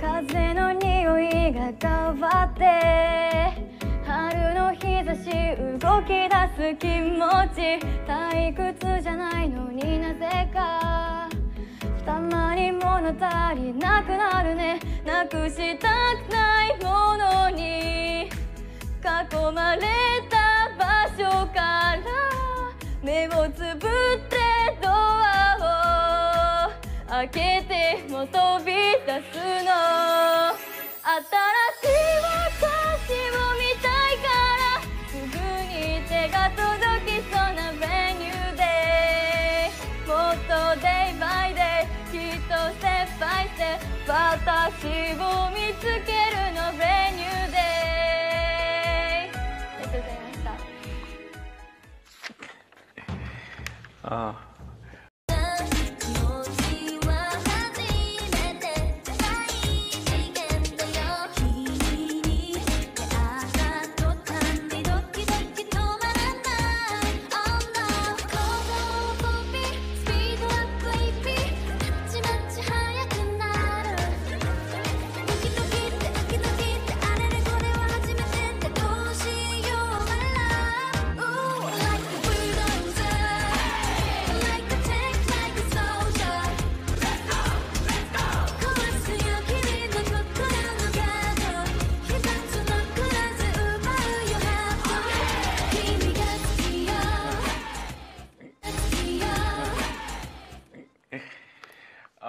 風の匂いが変わって春の日差し動き出す気持ち退屈じゃないのになぜか。たまに物足りなくなるね。なくしたくないものに。囲まれた場所から目をつぶって開けても飛び出すの。新しい私を見たいからすぐに手が届きそうなメニューで。もっとデイバイデイきっとステップバイステップ私を見つけるのメニューで。ありがとうございました。ああ。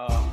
Um,